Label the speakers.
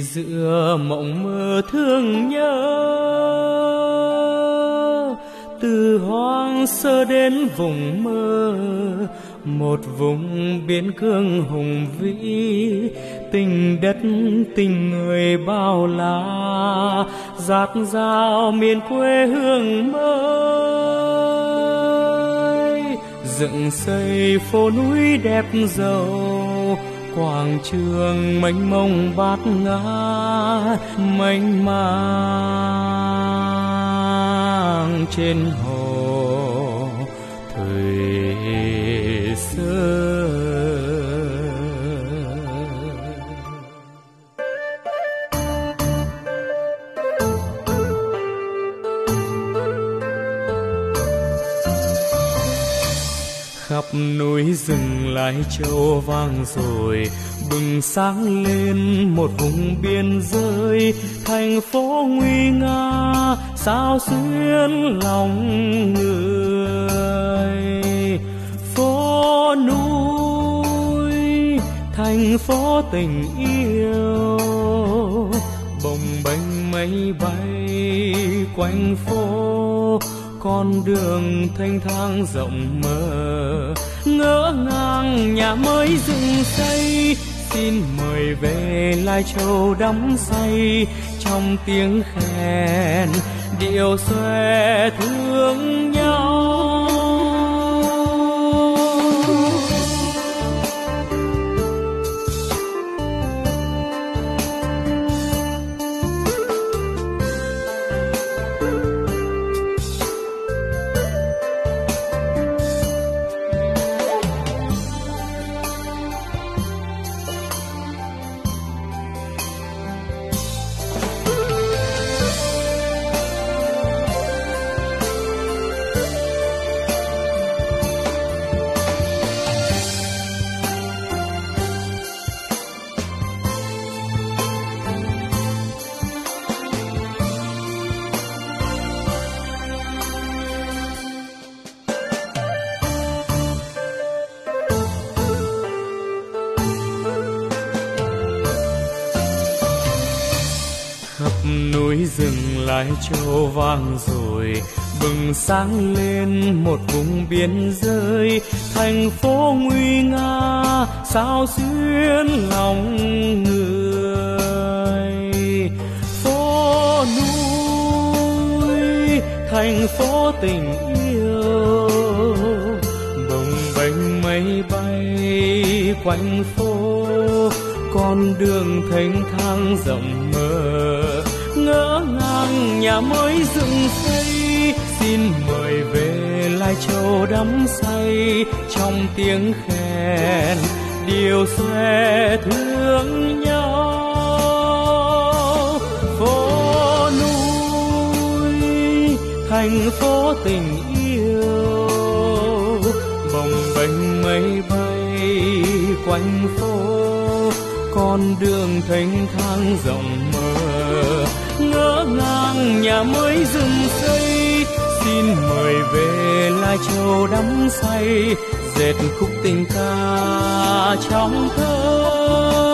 Speaker 1: giữa mộng mơ thương nhớ, từ hoang sơ đến vùng mơ, một vùng biên cương hùng vĩ, tình đất tình người bao la, giạt rào miền quê hương mới, dựng xây phố núi đẹp giàu quảng trường mênh mông bát ngát mênh mang. Trên hồ khắp núi rừng lại châu vang rồi. Bừng sáng lên, một vùng biên giới, thành phố nguy nga, sao xuyên lòng người. Phố núi, thành phố tình yêu, bồng bềnh mây bay quanh phố con đường thanh thang rộng mở. Ngỡ ngàng nhà mới dựng xây, xin mời về lai châu đắm say. Trong tiếng khen, điệu xòe thương nhau. Núi rừng lại châu vang rồi, bừng sáng lên một vùng biên giới thành phố nguy nga, sao xuyên lòng người? Phố núi, thành phố tình yêu. Bồng bềnh mây bay quanh phố, con đường thênh thang rộng mơ nhà mới dựng xây. Xin mời về lai châu đắm say trong tiếng khen. Điều xe thương nhau. Phố núi, thành phố tình yêu. Bồng bềnh mây bay quanh phố, con đường thanh thang rộng mở ngỡ ngàng nhà mới dựng xây. Xin mời về lai châu đắm say, dệt khúc tình ca trong thơ.